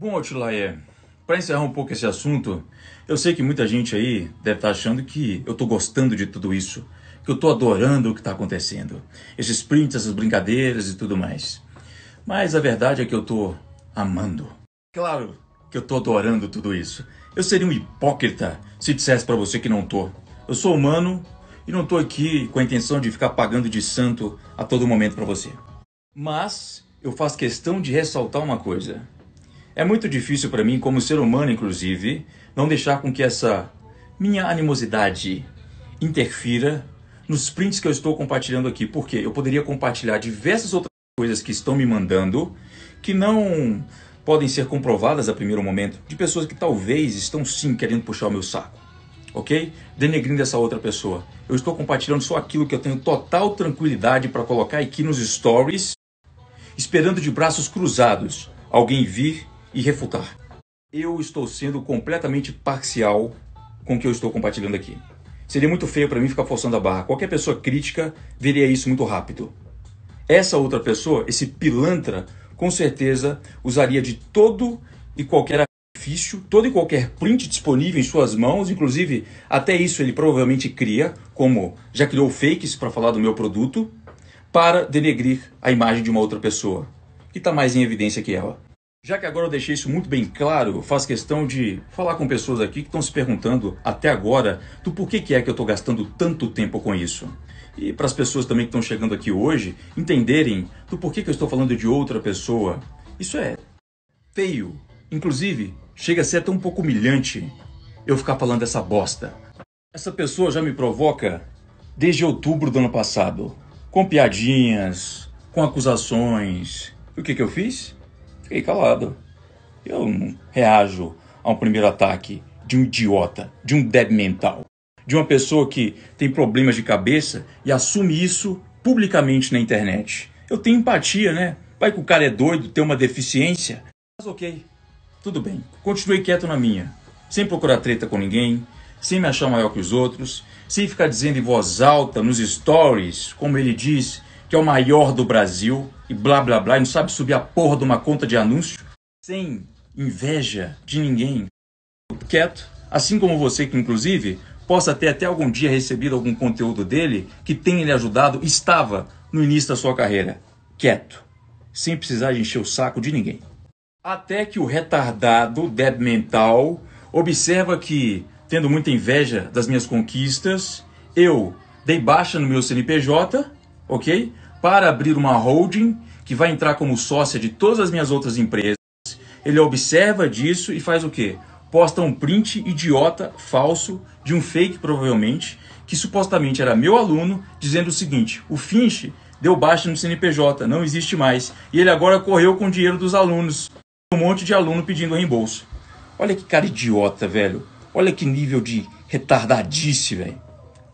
Bom, Outlier, para encerrar um pouco esse assunto, eu sei que muita gente aí deve estar tá achando que eu estou gostando de tudo isso, que eu estou adorando o que está acontecendo, esses prints, essas brincadeiras e tudo mais. Mas a verdade é que eu estou amando. Claro que eu estou adorando tudo isso. Eu seria um hipócrita se dissesse para você que não estou. Eu sou humano e não estou aqui com a intenção de ficar pagando de santo a todo momento para você. Mas eu faço questão de ressaltar uma coisa. É muito difícil para mim, como ser humano inclusive, não deixar com que essa minha animosidade interfira nos prints que eu estou compartilhando aqui, porque eu poderia compartilhar diversas outras coisas que estão me mandando que não podem ser comprovadas a primeiro momento de pessoas que talvez estão sim querendo puxar o meu saco, ok? Denegrindo essa outra pessoa. Eu estou compartilhando só aquilo que eu tenho total tranquilidade para colocar aqui nos stories, esperando de braços cruzados alguém vir e refutar. Eu estou sendo completamente parcial com o que eu estou compartilhando aqui. Seria muito feio para mim ficar forçando a barra. Qualquer pessoa crítica veria isso muito rápido. Essa outra pessoa, esse pilantra, com certeza usaria de todo e qualquer artifício, todo e qualquer print disponível em suas mãos, inclusive até isso ele provavelmente cria, como já criou fakes para falar do meu produto, para denegrir a imagem de uma outra pessoa, que está mais em evidência que ela. Já que agora eu deixei isso muito bem claro, faço questão de falar com pessoas aqui que estão se perguntando até agora do porquê que é que eu estou gastando tanto tempo com isso. E para as pessoas também que estão chegando aqui hoje entenderem do porquê que eu estou falando de outra pessoa. Isso é feio. Inclusive, chega a ser até um pouco humilhante eu ficar falando dessa bosta. Essa pessoa já me provoca desde outubro do ano passado, com piadinhas, com acusações. E o que, que eu fiz? Fiquei calado. Eu não reajo a um primeiro ataque de um idiota, de um débil mental, de uma pessoa que tem problemas de cabeça e assume isso publicamente na internet. Eu tenho empatia, né? Vai que o cara é doido, tem uma deficiência. Mas ok, tudo bem. Continuei quieto na minha, sem procurar treta com ninguém, sem me achar maior que os outros, sem ficar dizendo em voz alta nos stories, como ele diz, que é o maior do Brasil, e blá blá blá, e não sabe subir a porra de uma conta de anúncio, sem inveja de ninguém, quieto, assim como você que inclusive possa ter até algum dia recebido algum conteúdo dele que tenha lhe ajudado, estava no início da sua carreira, quieto, sem precisar encher o saco de ninguém. Até que o retardado, débil mental, observa que, tendo muita inveja das minhas conquistas, eu dei baixa no meu CNPJ, ok? para abrir uma holding que vai entrar como sócia de todas as minhas outras empresas. Ele observa disso e faz o quê? Posta um print idiota, falso, de um fake provavelmente, que supostamente era meu aluno, dizendo o seguinte: o Finch deu baixa no CNPJ, não existe mais, e ele agora correu com o dinheiro dos alunos. Um monte de aluno pedindo reembolso. Olha que cara idiota, velho. Olha que nível de retardadice, velho.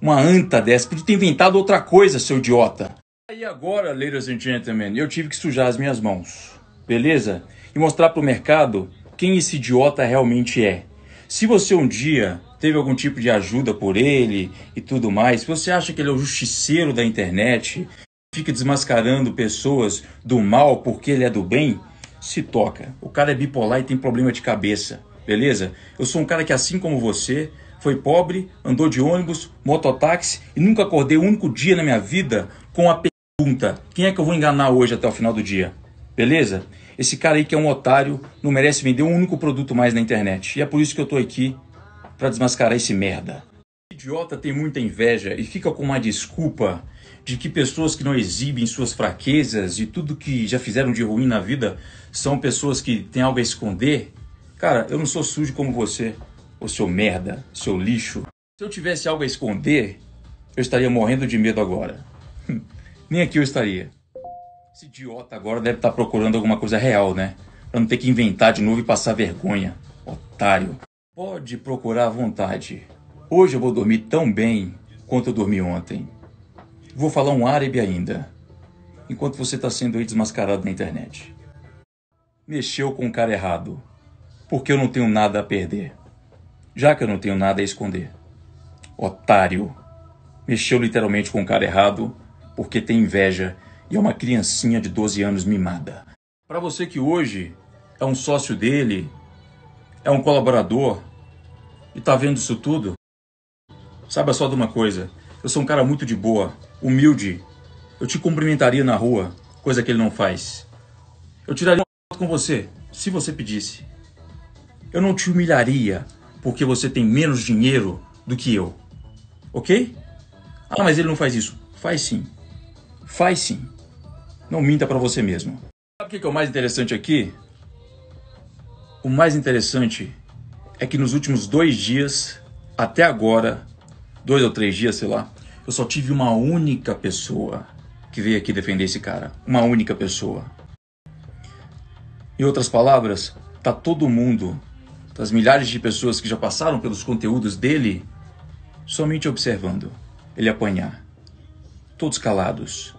Uma anta dessa. Podia ter inventado outra coisa, seu idiota. E agora, ladies and gentlemen, eu tive que sujar as minhas mãos, beleza? E mostrar para o mercado quem esse idiota realmente é. Se você um dia teve algum tipo de ajuda por ele e tudo mais, se você acha que ele é o justiceiro da internet, fica desmascarando pessoas do mal porque ele é do bem, se toca. O cara é bipolar e tem problema de cabeça, beleza? Eu sou um cara que, assim como você, foi pobre, andou de ônibus, mototáxi e nunca acordei um único dia na minha vida com a pergunta: quem é que eu vou enganar hoje até o final do dia? Beleza? Esse cara aí que é um otário não merece vender um único produto mais na internet. E é por isso que eu tô aqui para desmascarar esse merda. O idiota tem muita inveja e fica com uma desculpa de que pessoas que não exibem suas fraquezas e tudo que já fizeram de ruim na vida são pessoas que têm algo a esconder. Cara, eu não sou sujo como você, ô seu merda, seu lixo. Se eu tivesse algo a esconder, eu estaria morrendo de medo agora nem aqui eu estaria. Esse idiota agora deve estar procurando alguma coisa real, né? Pra não ter que inventar de novo e passar vergonha. Otário. Pode procurar à vontade. Hoje eu vou dormir tão bem quanto eu dormi ontem. Vou falar um árabe ainda. Enquanto você está sendo aí desmascarado na internet. Mexeu com o cara errado. Porque eu não tenho nada a perder. Já que eu não tenho nada a esconder. Otário. Mexeu literalmente com o cara errado porque tem inveja e é uma criancinha de 12 anos mimada. Para você que hoje é um sócio dele, é um colaborador e tá vendo isso tudo, saiba só de uma coisa: eu sou um cara muito de boa, humilde. Eu te cumprimentaria na rua, coisa que ele não faz. Eu tiraria uma foto com você, se você pedisse. Eu não te humilharia porque você tem menos dinheiro do que eu. Ok? Ah, mas ele não faz isso. Faz sim. Faz sim. Não minta para você mesmo. Sabe o que é o mais interessante aqui? O mais interessante é que nos últimos dois dias, até agora, dois ou três dias, sei lá, eu só tive uma única pessoa que veio aqui defender esse cara. Uma única pessoa. Em outras palavras, tá todo mundo, das milhares de pessoas que já passaram pelos conteúdos dele, somente observando ele apanhar. Todos calados,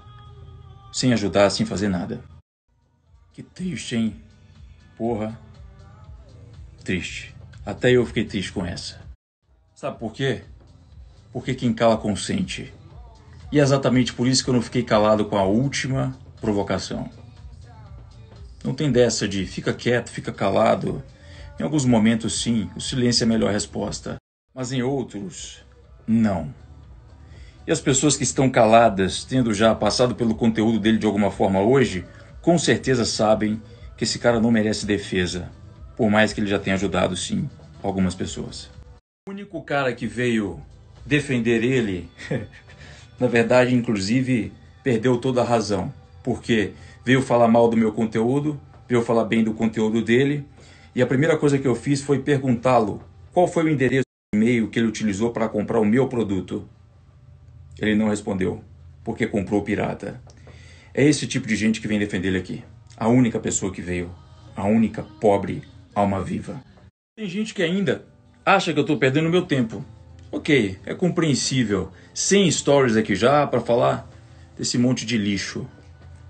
sem ajudar, sem fazer nada. Que triste, hein? Porra. Triste. Até eu fiquei triste com essa. Sabe por quê? Porque quem cala consente. E é exatamente por isso que eu não fiquei calado com a última provocação. Não tem dessa de fica quieto, fica calado. Em alguns momentos, sim, o silêncio é a melhor resposta. Mas em outros, não. E as pessoas que estão caladas, tendo já passado pelo conteúdo dele de alguma forma hoje, com certeza sabem que esse cara não merece defesa, por mais que ele já tenha ajudado, sim, algumas pessoas. O único cara que veio defender ele, na verdade, inclusive, perdeu toda a razão, porque veio falar mal do meu conteúdo, veio falar bem do conteúdo dele, e a primeira coisa que eu fiz foi perguntá-lo qual foi o endereço de e-mail que ele utilizou para comprar o meu produto. Ele não respondeu, porque comprou pirata. É esse tipo de gente que vem defender ele aqui. A única pessoa que veio. A única pobre alma viva. Tem gente que ainda acha que eu estou perdendo meu tempo. Ok, é compreensível. Sem stories aqui já para falar desse monte de lixo.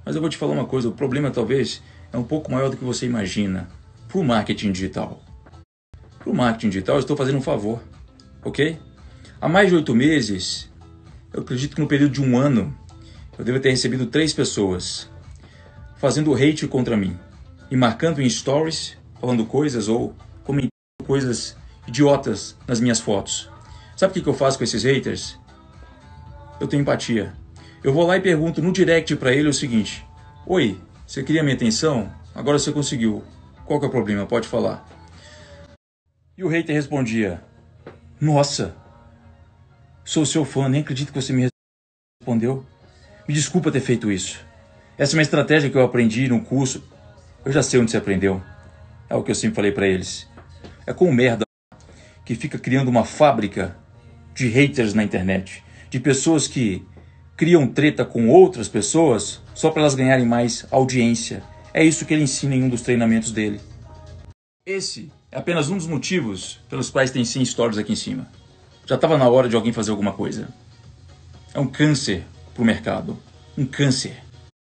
Mas eu vou te falar uma coisa: o problema talvez é um pouco maior do que você imagina. Para o marketing digital. Para o marketing digital, estou fazendo um favor. Ok? Há mais de oito meses, eu acredito que no período de um ano eu devo ter recebido três pessoas fazendo hate contra mim e marcando em stories, falando coisas ou comentando coisas idiotas nas minhas fotos. Sabe o que eu faço com esses haters? Eu tenho empatia. Eu vou lá e pergunto no direct para ele o seguinte: Oi, você queria minha atenção? Agora você conseguiu. Qual que é o problema? Pode falar. E o hater respondia: Nossa, Sou seu fã, nem acredito que você me respondeu. Me desculpa ter feito isso. Essa é uma estratégia que eu aprendi num curso. Eu já sei onde você aprendeu. É o que eu sempre falei para eles. É com merda que fica criando uma fábrica de haters na internet, de pessoas que criam treta com outras pessoas só para elas ganharem mais audiência. É isso que ele ensina em um dos treinamentos dele. Esse é apenas um dos motivos pelos quais tem 100 stories aqui em cima. Já estava na hora de alguém fazer alguma coisa. É um câncer para o mercado. Um câncer.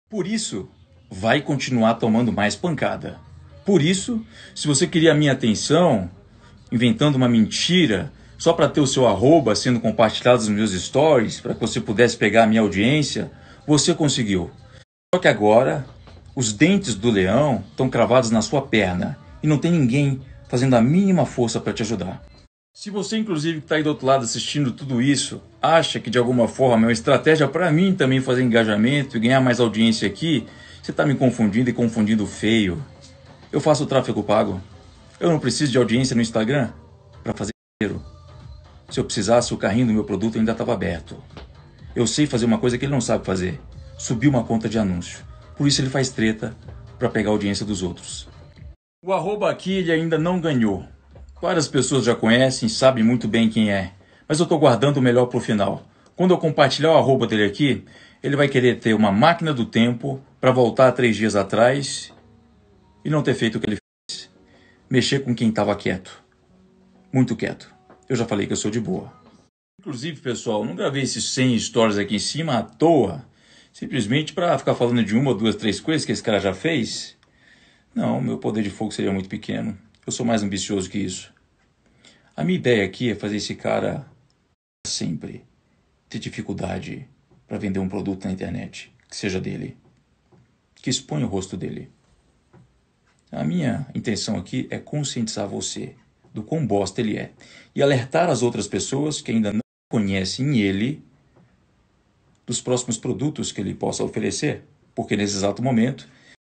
Por isso, vai continuar tomando mais pancada. Por isso, se você queria a minha atenção, inventando uma mentira só para ter o seu arroba sendo compartilhado nos meus stories, para que você pudesse pegar a minha audiência, você conseguiu. Só que agora, os dentes do leão estão cravados na sua perna e não tem ninguém fazendo a mínima força para te ajudar. Se você, inclusive, que está aí do outro lado assistindo tudo isso, acha que de alguma forma é uma estratégia para mim também fazer engajamento e ganhar mais audiência aqui, você está me confundindo e confundindo feio. Eu faço tráfego pago. Eu não preciso de audiência no Instagram para fazer dinheiro. Se eu precisasse, o carrinho do meu produto ainda estava aberto. Eu sei fazer uma coisa que ele não sabe fazer: subir uma conta de anúncio. Por isso ele faz treta para pegar a audiência dos outros. O arroba aqui ele ainda não ganhou. Várias pessoas já conhecem, sabem muito bem quem é, mas eu estou guardando o melhor para o final. Quando eu compartilhar o arroba dele aqui, ele vai querer ter uma máquina do tempo para voltar três dias atrás e não ter feito o que ele fez. Mexer com quem estava quieto. Muito quieto. Eu já falei que eu sou de boa. Inclusive, pessoal, não gravei esses 100 stories aqui em cima à toa, simplesmente para ficar falando de uma, duas, três coisas que esse cara já fez. Não, meu poder de fogo seria muito pequeno. Eu sou mais ambicioso que isso. A minha ideia aqui é fazer esse cara sempre ter dificuldade para vender um produto na internet que seja dele, que exponha o rosto dele. A minha intenção aqui é conscientizar você do quão bosta ele é e alertar as outras pessoas que ainda não conhecem ele dos próximos produtos que ele possa oferecer, porque nesse exato momento